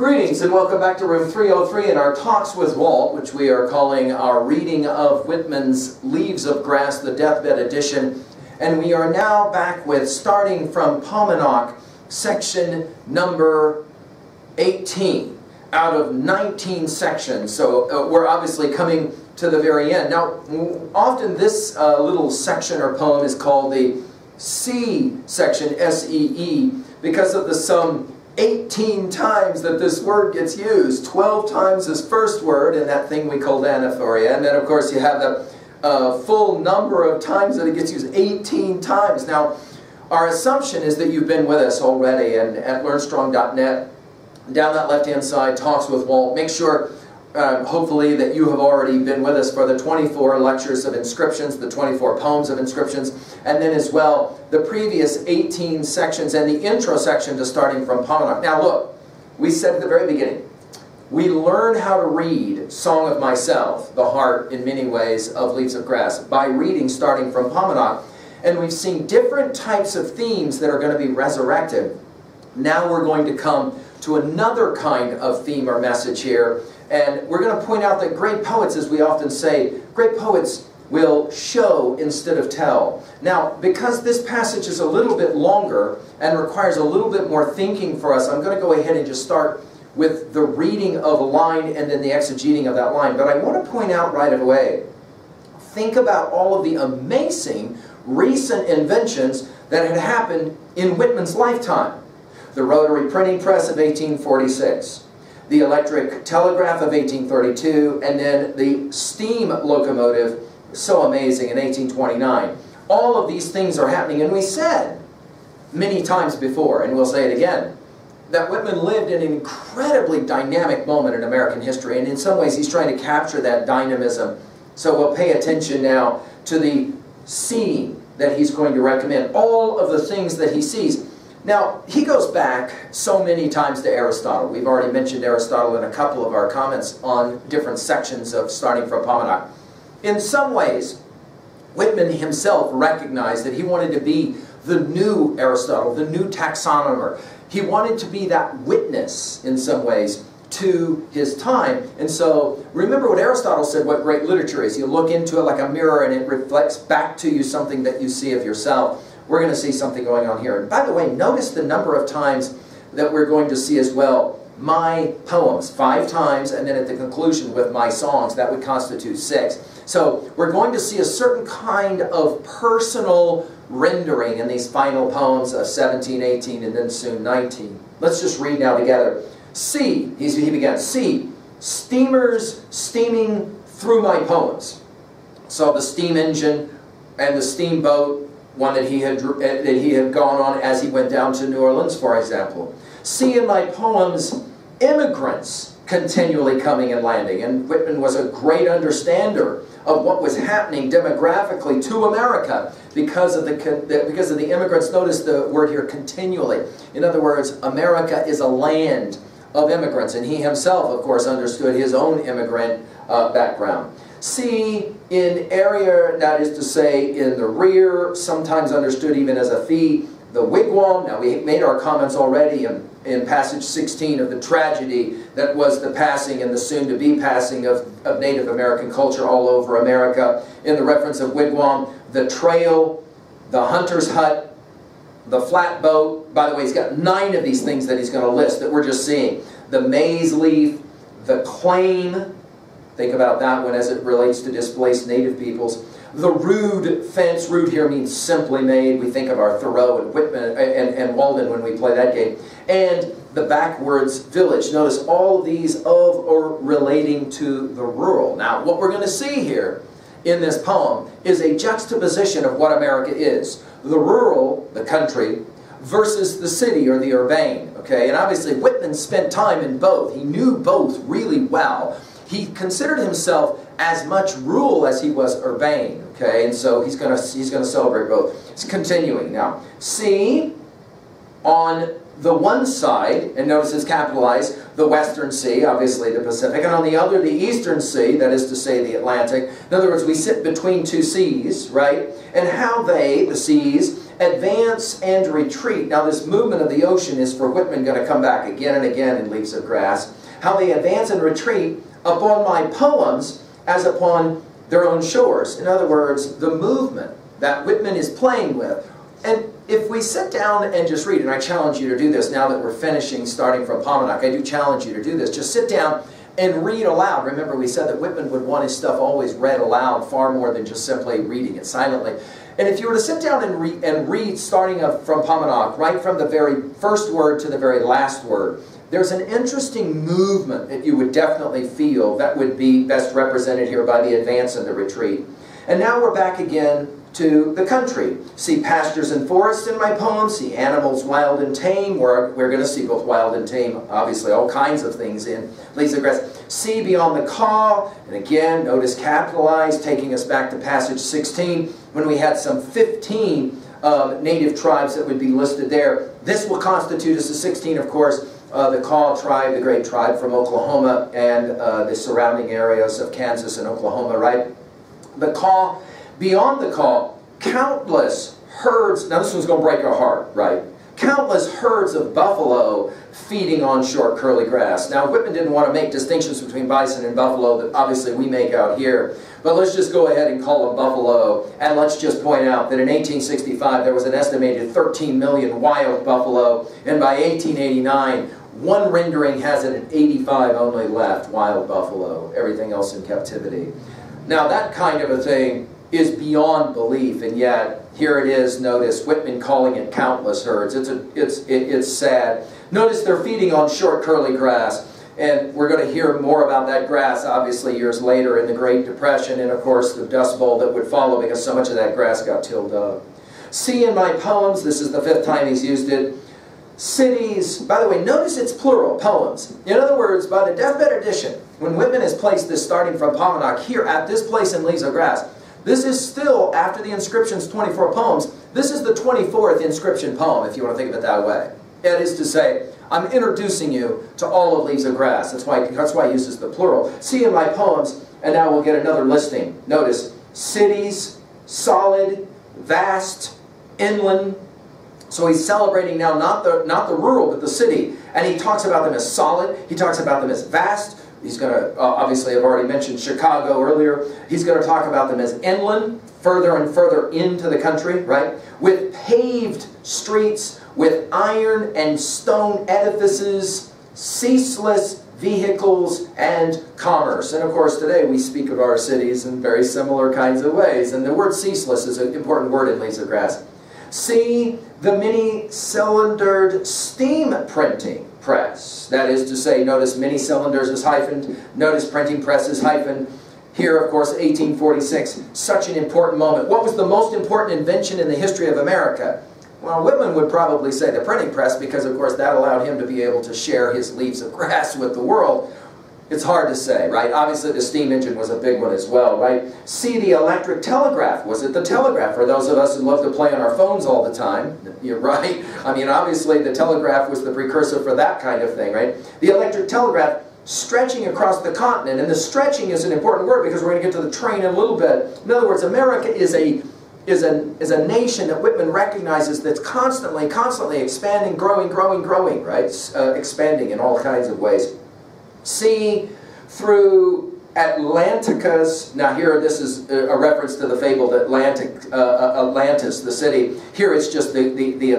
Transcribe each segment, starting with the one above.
Greetings and welcome back to room 303 in our Talks with Walt, which we are calling our reading of Whitman's Leaves of Grass, the Deathbed Edition. And we are now back with, starting from Paumanok, section number 18 out of 19 sections. So uh, we're obviously coming to the very end. Now, often this uh, little section or poem is called the C section, S-E-E, -E, because of the some 18 times that this word gets used. 12 times this first word in that thing we call anaphora. And then, of course, you have the uh, full number of times that it gets used, 18 times. Now, our assumption is that you've been with us already and at learnstrong.net. Down that left-hand side, Talks with Walt. Make sure uh, hopefully that you have already been with us for the 24 lectures of inscriptions, the 24 poems of inscriptions, and then as well the previous 18 sections and the intro section to starting from Paumanok. Now look, we said at the very beginning, we learn how to read Song of Myself, the heart in many ways of Leaves of Grass, by reading starting from Paumanok. And we've seen different types of themes that are going to be resurrected. Now we're going to come to another kind of theme or message here and we're going to point out that great poets, as we often say, great poets will show instead of tell. Now, because this passage is a little bit longer and requires a little bit more thinking for us, I'm going to go ahead and just start with the reading of a line and then the exegeting of that line. But I want to point out right away, think about all of the amazing recent inventions that had happened in Whitman's lifetime. The rotary printing press of 1846, the electric telegraph of 1832, and then the steam locomotive, so amazing, in 1829. All of these things are happening, and we said many times before, and we'll say it again, that Whitman lived in an incredibly dynamic moment in American history, and in some ways he's trying to capture that dynamism. So we'll pay attention now to the scene that he's going to recommend, all of the things that he sees. Now, he goes back so many times to Aristotle. We've already mentioned Aristotle in a couple of our comments on different sections of starting from Paumanok. In some ways, Whitman himself recognized that he wanted to be the new Aristotle, the new taxonomer. He wanted to be that witness, in some ways, to his time. And so, remember what Aristotle said what great literature is. You look into it like a mirror and it reflects back to you something that you see of yourself we're going to see something going on here. And by the way, notice the number of times that we're going to see as well my poems, five times, and then at the conclusion with my songs, that would constitute six. So we're going to see a certain kind of personal rendering in these final poems of 17, 18, and then soon 19. Let's just read now together. See, he began, see, steamers steaming through my poems. So the steam engine and the steamboat one that he had eh, that he had gone on as he went down to New Orleans, for example. See in my poems immigrants continually coming and landing, and Whitman was a great understander of what was happening demographically to America because of the because of the immigrants. Notice the word here continually. In other words, America is a land of immigrants, and he himself, of course, understood his own immigrant uh, background. C in arriere, that is to say in the rear, sometimes understood even as a fee, the wigwam. Now we made our comments already in, in passage 16 of the tragedy that was the passing and the soon-to-be passing of, of Native American culture all over America. In the reference of wigwam, the trail, the hunter's hut, the flatboat. By the way, he's got nine of these things that he's going to list that we're just seeing. The maize leaf, the claim, Think about that one as it relates to displaced native peoples. The rude fence, rude here means simply made. We think of our Thoreau and Whitman uh, and, and Walden when we play that game. And the backwards village. Notice all these of or relating to the rural. Now, what we're going to see here in this poem is a juxtaposition of what America is. The rural, the country, versus the city or the urbane. Okay, and obviously Whitman spent time in both. He knew both really well he considered himself as much rural as he was urbane. Okay, and so he's gonna he's gonna celebrate both. It's continuing now. See on the one side, and notice it's capitalized, the Western Sea, obviously the Pacific, and on the other, the Eastern Sea, that is to say the Atlantic. In other words, we sit between two seas, right? And how they, the seas, advance and retreat. Now, this movement of the ocean is for Whitman going to come back again and again in Leaves of Grass. How they advance and retreat upon my poems as upon their own shores. In other words, the movement that Whitman is playing with. And if we sit down and just read, and I challenge you to do this now that we're finishing starting from Paumanok, I do challenge you to do this. Just sit down and read aloud. Remember, we said that Whitman would want his stuff always read aloud far more than just simply reading it silently. And if you were to sit down and, re and read, starting from Paumanok, right from the very first word to the very last word, there's an interesting movement that you would definitely feel that would be best represented here by the advance and the retreat. And now we're back again to the country. See pastures and forests in my poem, see animals wild and tame, we're, we're going to see both wild and tame, obviously all kinds of things in Leaves of Grass. See beyond the Kaw, and again, notice capitalized, taking us back to passage 16, when we had some 15 uh, native tribes that would be listed there. This will constitute us a 16, of course, uh, the Kaw tribe, the great tribe from Oklahoma and uh, the surrounding areas of Kansas and Oklahoma, right? The Kaw Beyond the Kaw, countless herds, now this one's going to break our heart, right? Countless herds of buffalo feeding on short curly grass. Now Whitman didn't want to make distinctions between bison and buffalo that obviously we make out here, but let's just go ahead and call them buffalo, and let's just point out that in 1865 there was an estimated 13 million wild buffalo, and by 1889 one rendering has it at 85 only left, wild buffalo, everything else in captivity. Now that kind of a thing is beyond belief, and yet here it is. Notice Whitman calling it countless herds. It's a, it's it, it's sad. Notice they're feeding on short curly grass, and we're going to hear more about that grass obviously years later in the Great Depression, and of course the Dust Bowl that would follow because so much of that grass got tilled up. See in my poems, this is the fifth time he's used it. Cities, by the way, notice it's plural, poems. In other words, by the deathbed edition, when Whitman has placed this starting from Paumanok here at this place in Leaves of Grass, this is still, after the inscription's 24 poems, this is the 24th inscription poem, if you want to think of it that way. That is to say, I'm introducing you to all of Leaves of Grass. That's why, that's why he uses the plural. See in my poems, and now we'll get another listing. Notice, cities, solid, vast, inland. So he's celebrating now not the, not the rural, but the city. And he talks about them as solid. He talks about them as vast. He's going to, uh, obviously, I've already mentioned Chicago earlier. He's going to talk about them as inland, further and further into the country, right? With paved streets, with iron and stone edifices, ceaseless vehicles, and commerce. And of course, today we speak of our cities in very similar kinds of ways. And the word ceaseless is an important word in of Grass. See the many-cylindered steam printing press. That is to say, notice many cylinders is hyphened, notice printing press is hyphened. Here, of course, 1846, such an important moment. What was the most important invention in the history of America? Well, Whitman would probably say the printing press because, of course, that allowed him to be able to share his leaves of grass with the world. It's hard to say, right? Obviously, the steam engine was a big one as well, right? See the electric telegraph. Was it the telegraph? For those of us who love to play on our phones all the time, you're right. I mean, obviously, the telegraph was the precursor for that kind of thing, right? The electric telegraph stretching across the continent. And the stretching is an important word because we're going to get to the train in a little bit. In other words, America is a is a, is a nation that Whitman recognizes that's constantly, constantly expanding, growing, growing, growing, right? Uh, expanding in all kinds of ways see through Atlantica's. Now here, this is a reference to the fabled Atlantic, uh, uh, Atlantis, the city. Here it's just the, the, the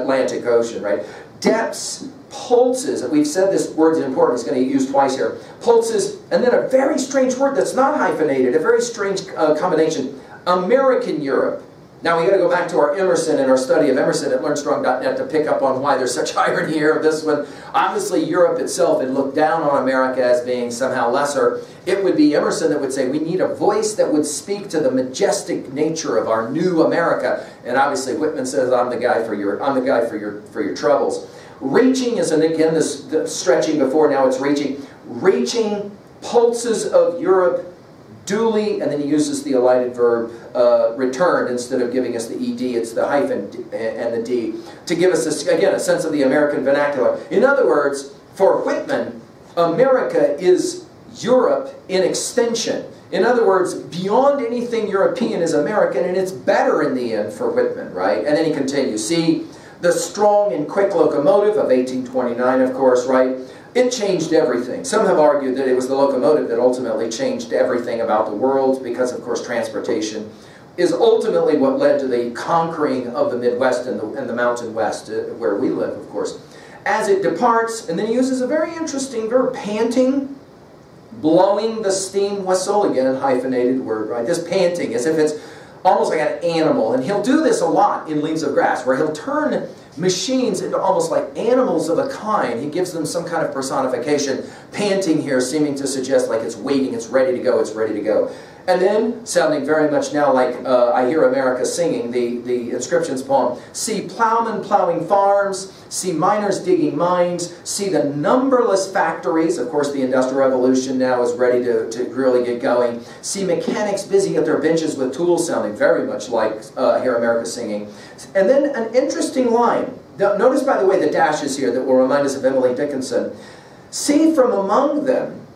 Atlantic Ocean, right? Depths, pulses, we've said this word is important, it's going to get used twice here. Pulses, and then a very strange word that's not hyphenated, a very strange uh, combination. American Europe. Now we got to go back to our Emerson and our study of Emerson at LearnStrong.net to pick up on why there's such irony here of this one. Obviously, Europe itself had looked down on America as being somehow lesser. It would be Emerson that would say we need a voice that would speak to the majestic nature of our new America. And obviously, Whitman says, "I'm the guy for your, I'm the guy for your, for your troubles." Reaching is, and again, this stretching before now it's reaching. Reaching pulses of Europe duly, and then he uses the elided verb uh, returned instead of giving us the ed, it's the hyphen and the d, to give us, this, again, a sense of the American vernacular. In other words, for Whitman, America is Europe in extension. In other words, beyond anything European is American, and it's better in the end for Whitman, right? And then he continues. See, the strong and quick locomotive of 1829, of course, right? It changed everything. Some have argued that it was the locomotive that ultimately changed everything about the world because, of course, transportation is ultimately what led to the conquering of the Midwest and the, and the Mountain West, uh, where we live, of course. As it departs, and then he uses a very interesting verb, panting, blowing the steam whistle, again, a hyphenated word, right? This panting, as if it's almost like an animal. And he'll do this a lot in Leaves of Grass, where he'll turn machines into almost like animals of a kind. He gives them some kind of personification. Panting here seeming to suggest like it's waiting, it's ready to go, it's ready to go. And then, sounding very much now like uh, I Hear America Singing, the, the inscriptions poem, see plowmen plowing farms, see miners digging mines, see the numberless factories, of course the Industrial Revolution now is ready to, to really get going, see mechanics busy at their benches with tools, sounding very much like uh, Hear America Singing. And then an interesting line, notice by the way the dashes here that will remind us of Emily Dickinson, see from among them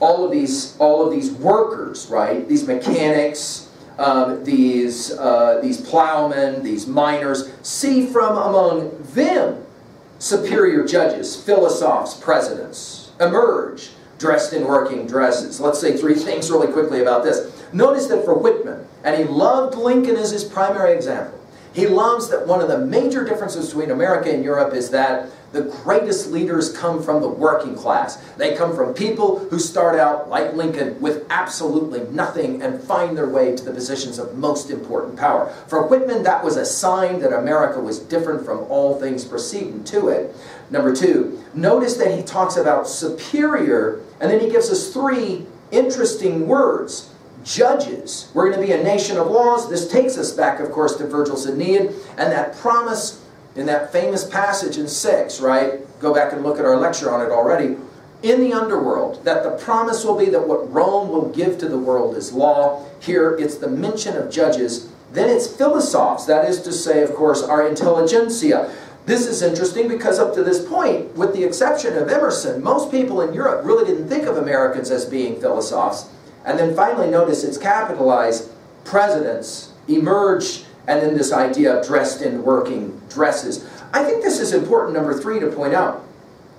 all of these all of these workers, right? These mechanics, um, these uh, these plowmen, these miners. See from among them superior judges, philosophes, presidents emerge dressed in working dresses. Let's say three things really quickly about this. Notice that for Whitman, and he loved Lincoln as his primary example. He loves that one of the major differences between America and Europe is that the greatest leaders come from the working class. They come from people who start out, like Lincoln, with absolutely nothing and find their way to the positions of most important power. For Whitman, that was a sign that America was different from all things preceding to it. Number two, notice that he talks about superior, and then he gives us three interesting words judges. We're going to be a nation of laws. This takes us back, of course, to Virgil's Aeneid and that promise in that famous passage in 6, right? Go back and look at our lecture on it already. In the underworld, that the promise will be that what Rome will give to the world is law. Here, it's the mention of judges. Then it's philosophes, that is to say, of course, our intelligentsia. This is interesting because up to this point, with the exception of Emerson, most people in Europe really didn't think of Americans as being philosophes. And then finally, notice it's capitalized, presidents emerge, and then this idea of dressed in working dresses. I think this is important, number three, to point out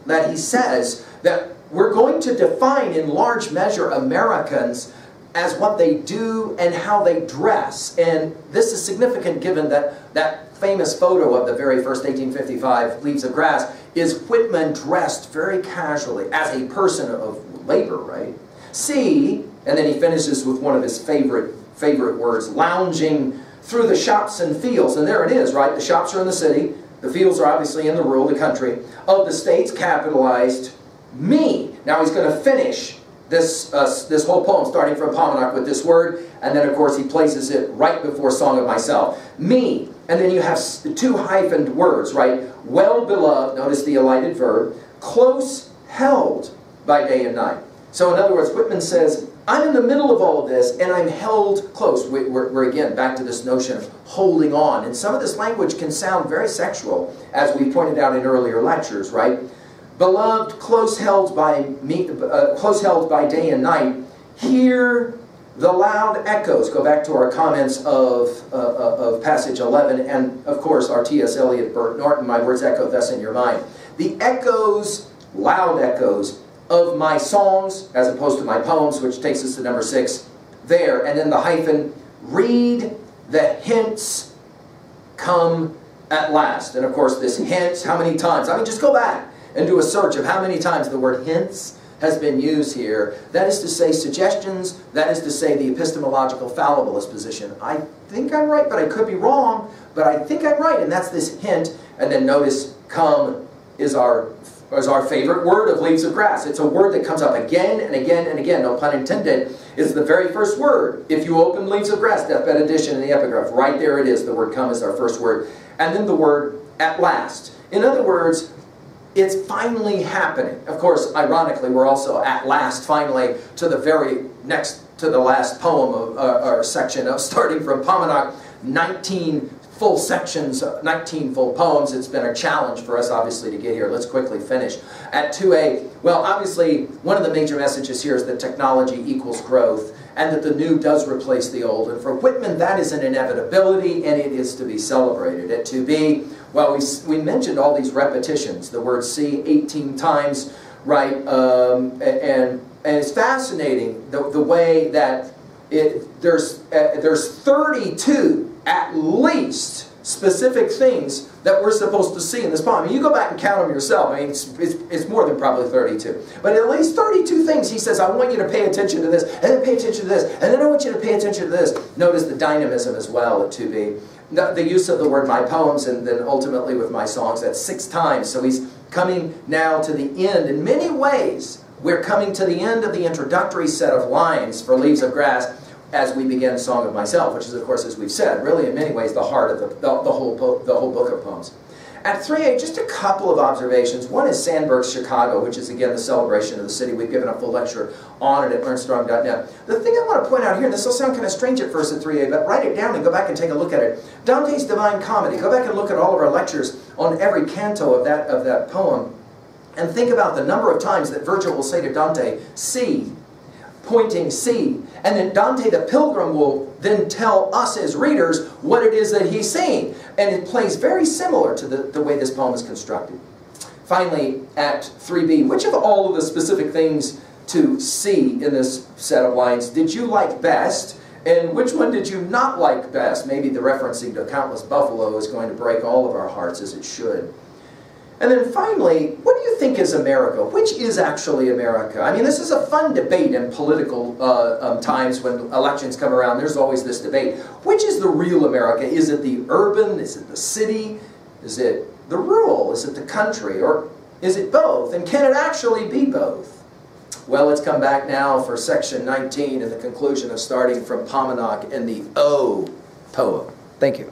that he says that we're going to define in large measure Americans as what they do and how they dress. And this is significant given that that famous photo of the very first 1855 Leaves of Grass is Whitman dressed very casually as a person of labor, right? See, and then he finishes with one of his favorite, favorite words, lounging through the shops and fields. And there it is, right? The shops are in the city. The fields are obviously in the rural, the country. Of the states capitalized me. Now he's going to finish this, uh, this whole poem starting from Paumanok with this word. And then, of course, he places it right before Song of Myself. Me. And then you have two hyphened words, right? Well beloved, notice the elided verb, close held by day and night. So in other words, Whitman says, I'm in the middle of all of this and I'm held close. We're, we're, again back to this notion of holding on. And some of this language can sound very sexual, as we pointed out in earlier lectures, right? Beloved, close held by me, uh, close held by day and night, hear the loud echoes. Go back to our comments of, uh, uh of passage 11, and of course our T.S. Eliot, Burnt Norton, my words echo thus in your mind. The echoes, loud echoes, of my songs, as opposed to my poems, which takes us to number six, there. And then the hyphen, read the hints come at last. And of course, this hints, how many times? I mean, just go back and do a search of how many times the word hints has been used here. That is to say suggestions, that is to say the epistemological fallibilist position. I think I'm right, but I could be wrong, but I think I'm right, and that's this hint. And then notice, come is our is our favorite word of leaves of grass. It's a word that comes up again and again and again, no pun intended. It's the very first word. If you open leaves of grass, deathbed edition in the epigraph, right there it is. The word come is our first word. And then the word at last. In other words, it's finally happening. Of course, ironically, we're also at last, finally, to the very next, to the last poem of, uh, or section of starting from Paumanok, 19 full sections, 19 full poems. It's been a challenge for us, obviously, to get here. Let's quickly finish. At 2A, well, obviously, one of the major messages here is that technology equals growth and that the new does replace the old. And for Whitman, that is an inevitability and it is to be celebrated. At 2B, well, we, we mentioned all these repetitions, the word see 18 times, right? Um, and, and it's fascinating the, the way that it, there's, uh, there's 32 at least specific things that we're supposed to see in this poem. I mean, you go back and count them yourself. I mean, it's, it's, it's, more than probably 32. But at least 32 things he says, I want you to pay attention to this, and then pay attention to this, and then I want you to pay attention to this. Notice the dynamism as well at 2b. The, the use of the word my poems, and then ultimately with my songs, that's six times. So he's coming now to the end. In many ways, we're coming to the end of the introductory set of lines for Leaves of Grass as we begin Song of Myself, which is, of course, as we've said, really in many ways the heart of the, the, the whole, the whole book of poems. At 3A, just a couple of observations. One is Sandburg's Chicago, which is again the celebration of the city. We've given a full lecture on it at learnstrong.net. The thing I want to point out here, and this will sound kind of strange at first at 3A, but write it down and go back and take a look at it. Dante's Divine Comedy. Go back and look at all of our lectures on every canto of that, of that poem. And think about the number of times that Virgil will say to Dante, see, pointing see. And then Dante the Pilgrim will then tell us as readers what it is that he's seeing. And it plays very similar to the, the way this poem is constructed. Finally, at 3b, which of all of the specific things to see in this set of lines did you like best? And which one did you not like best? Maybe the referencing to countless buffalo is going to break all of our hearts as it should. And then finally, what do you think is America? Which is actually America? I mean, this is a fun debate in political uh, um, times when elections come around. There's always this debate. Which is the real America? Is it the urban? Is it the city? Is it the rural? Is it the country? Or is it both? And can it actually be both? Well, let's come back now for section 19 and the conclusion of starting from Paumanok and the O poem. Thank you.